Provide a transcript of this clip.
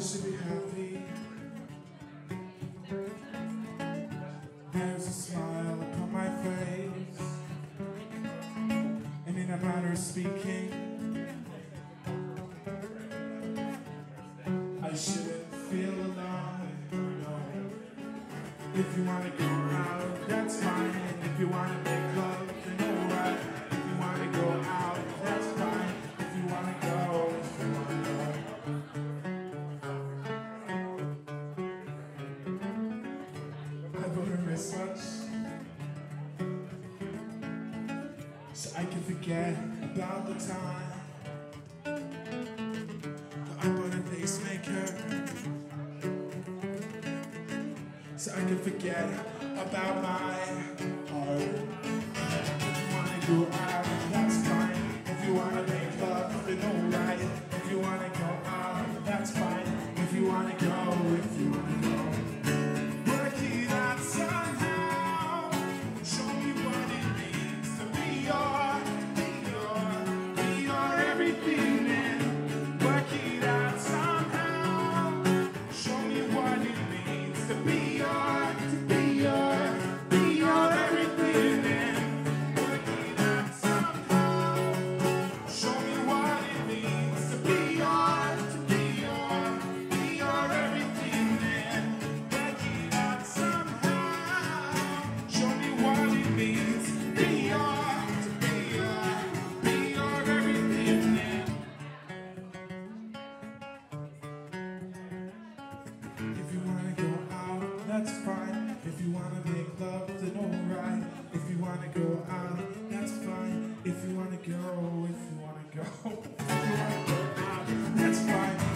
used to be happy. There's a smile upon my face. And in a manner of speaking, I shouldn't feel alive. No. If you wanna go around. Christmas. So I can forget about the time I bought a pacemaker. So I can forget about my heart. Wanna go out to be your wanna go, if you wanna go, if you wanna go, that's fine.